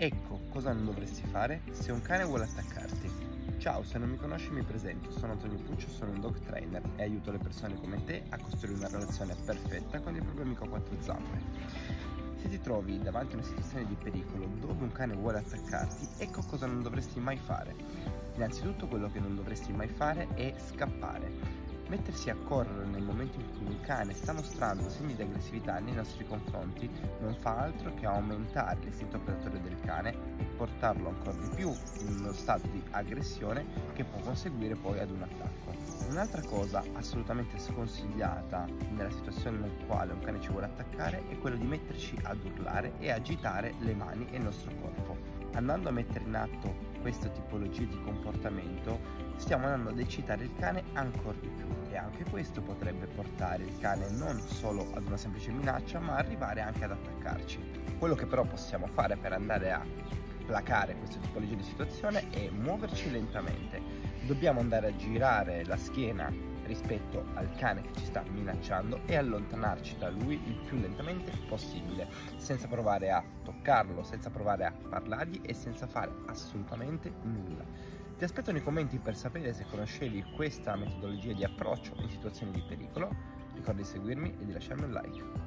Ecco cosa non dovresti fare se un cane vuole attaccarti. Ciao, se non mi conosci mi presento, sono Antonio Puccio, sono un dog trainer e aiuto le persone come te a costruire una relazione perfetta con il proprio amico a quattro zampe. Se ti trovi davanti a una situazione di pericolo dove un cane vuole attaccarti, ecco cosa non dovresti mai fare. Innanzitutto quello che non dovresti mai fare è scappare. Mettersi a correre nel momento in cui un cane sta mostrando segni di aggressività nei nostri confronti non fa altro che aumentare l'istinto predatorio del cane e portarlo ancora di più in uno stato di aggressione che può conseguire poi ad un attacco. Un'altra cosa assolutamente sconsigliata nella situazione nel quale un cane ci vuole attaccare è quello di metterci ad urlare e agitare le mani e il nostro corpo. Andando a mettere in atto questa tipologia di comportamento stiamo andando ad eccitare il cane ancora di più e anche questo potrebbe portare il cane non solo ad una semplice minaccia ma arrivare anche ad attaccarci. Quello che però possiamo fare per andare a placare questa tipologia di situazione è muoverci lentamente. Dobbiamo andare a girare la schiena rispetto al cane che ci sta minacciando e allontanarci da lui il più lentamente possibile, senza provare a toccarlo, senza provare a parlargli e senza fare assolutamente nulla. Ti aspetto nei commenti per sapere se conoscevi questa metodologia di approccio in situazioni di pericolo. Ricorda di seguirmi e di lasciarmi un like.